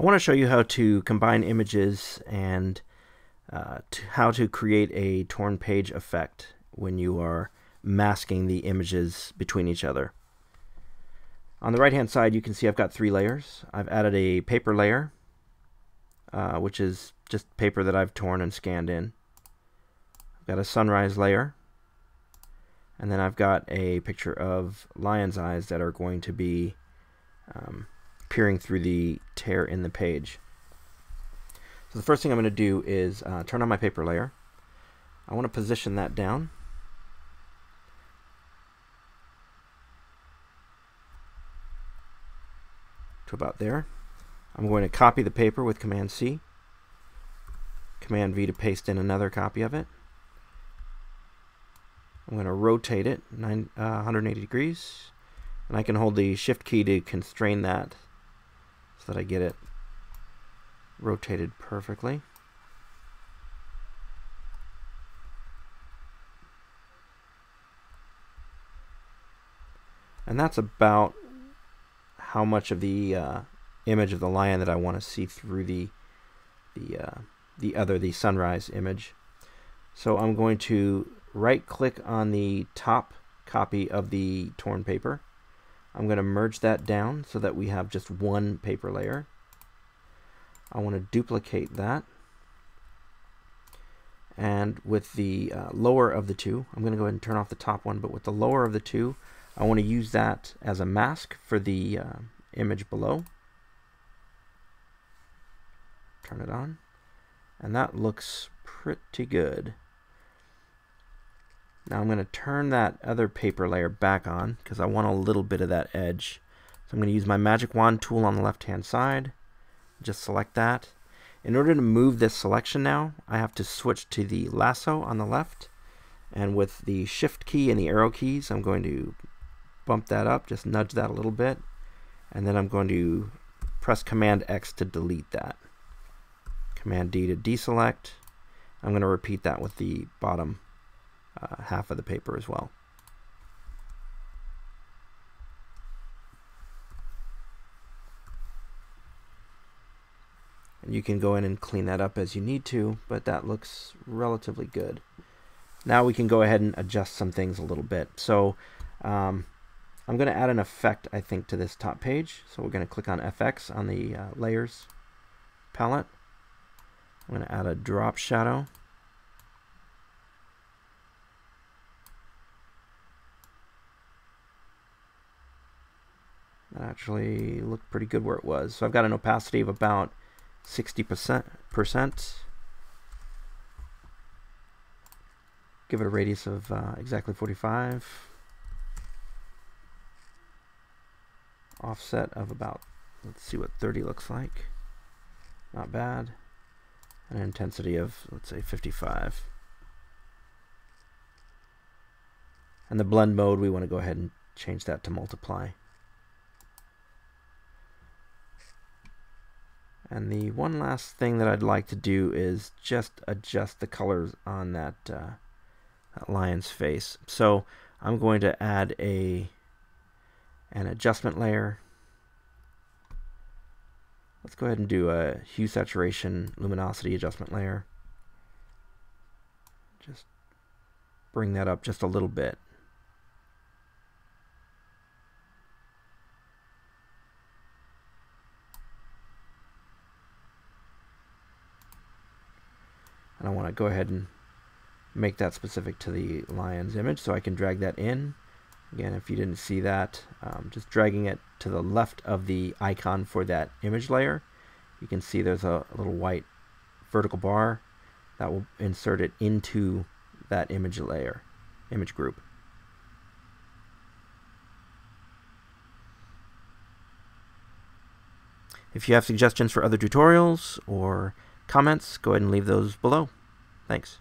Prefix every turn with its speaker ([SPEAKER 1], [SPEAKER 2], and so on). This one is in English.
[SPEAKER 1] I want to show you how to combine images and uh, to how to create a torn page effect when you are masking the images between each other. On the right hand side you can see I've got three layers. I've added a paper layer uh, which is just paper that I've torn and scanned in. I've got a sunrise layer and then I've got a picture of lion's eyes that are going to be um, peering through the tear in the page. So the first thing I'm going to do is uh, turn on my paper layer. I want to position that down. to about there. I'm going to copy the paper with Command C. Command V to paste in another copy of it. I'm going to rotate it nine, uh, 180 degrees and I can hold the shift key to constrain that that I get it rotated perfectly. And that's about how much of the uh, image of the lion that I want to see through the the uh, the other the sunrise image. So I'm going to right click on the top copy of the torn paper I'm going to merge that down so that we have just one paper layer. I want to duplicate that. And with the uh, lower of the two, I'm going to go ahead and turn off the top one, but with the lower of the two, I want to use that as a mask for the uh, image below. Turn it on. And that looks pretty good. Now I'm going to turn that other paper layer back on because I want a little bit of that edge. So I'm going to use my magic wand tool on the left hand side. Just select that. In order to move this selection now, I have to switch to the lasso on the left. And with the shift key and the arrow keys, I'm going to bump that up, just nudge that a little bit. And then I'm going to press Command X to delete that. Command D to deselect. I'm going to repeat that with the bottom uh, half of the paper as well. And you can go in and clean that up as you need to, but that looks relatively good. Now we can go ahead and adjust some things a little bit. So um, I'm going to add an effect, I think, to this top page. So we're going to click on FX on the uh, Layers palette. I'm going to add a drop shadow. That actually looked pretty good where it was. So I've got an opacity of about 60%. percent. Give it a radius of uh, exactly 45. Offset of about, let's see what 30 looks like. Not bad. An intensity of, let's say, 55. And the blend mode, we want to go ahead and change that to multiply. And the one last thing that I'd like to do is just adjust the colors on that, uh, that lion's face. So I'm going to add a an adjustment layer. Let's go ahead and do a hue saturation luminosity adjustment layer. Just bring that up just a little bit. And I want to go ahead and make that specific to the lion's image so I can drag that in. Again if you didn't see that um, just dragging it to the left of the icon for that image layer. You can see there's a, a little white vertical bar that will insert it into that image layer image group. If you have suggestions for other tutorials or comments, go ahead and leave those below. Thanks.